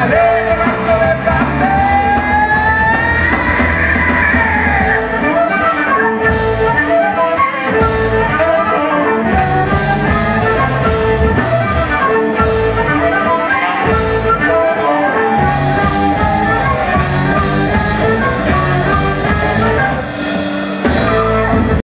¡Ale!